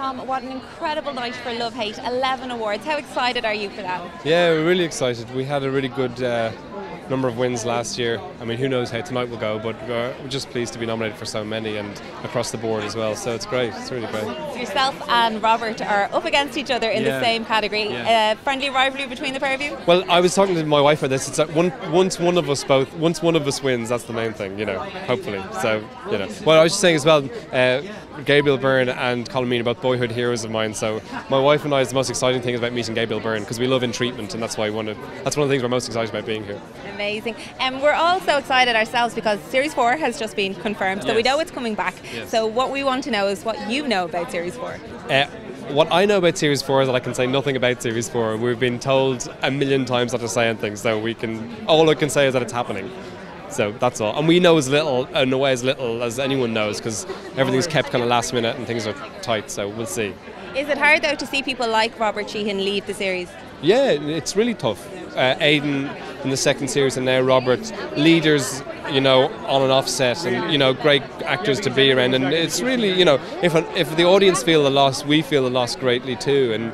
Tom, what an incredible night for Love Hate. 11 awards. How excited are you for that? Yeah, we're really excited. We had a really good uh, number of wins last year. I mean, who knows how tonight will go, but we're just pleased to be nominated for so many and across the board as well. So it's great. It's really great. So yourself and Robert are up against each other in Yeah. the same category. Yeah. Uh, friendly rivalry between the pair of you? Well, I was talking to my wife about this. It's like one, once one of us both, once one of us wins, that's the main thing, you know. Hopefully, so you know. Well, I was just saying as well. Uh, Gabriel Byrne and Colm Meaney are both boyhood heroes of mine. So my wife and I is the most exciting thing about meeting Gabriel Byrne because we love in treatment, and that's why one of that's one of the things we're most excited about being here. Amazing. And we're all so excited ourselves because Series 4 has just been confirmed, so we know it's coming back. Yes. So what we want to know is what you know about Series 4. Uh, what I know about Series 4 is that I can say nothing about Series 4. We've been told a million times not to say anything, so we can. All I can say is that it's happening. So that's all. And we know as little, in a way, as little as anyone knows, because everything's kept kind of last minute and things are tight, so we'll see. Is it hard though to see people like Robert Sheehan leave the series? Yeah, it's really tough. Uh, Aidan in the second series and now Robert, leaders, you know, on and off set, and you know, great actors to be around. And it's really, you know, if if the audience feel the loss, we feel the loss greatly too. And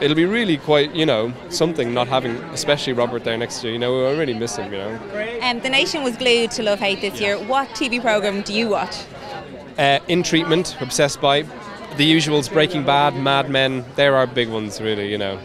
it'll be really quite, you know, something not having, especially Robert there next year. You know, I really miss him. You know, Um, the nation was glued to Love Hate this year. What TV program do you watch? uh, in treatment, obsessed by the usuals, Breaking Bad, Mad Men. They're our big ones, really. You know.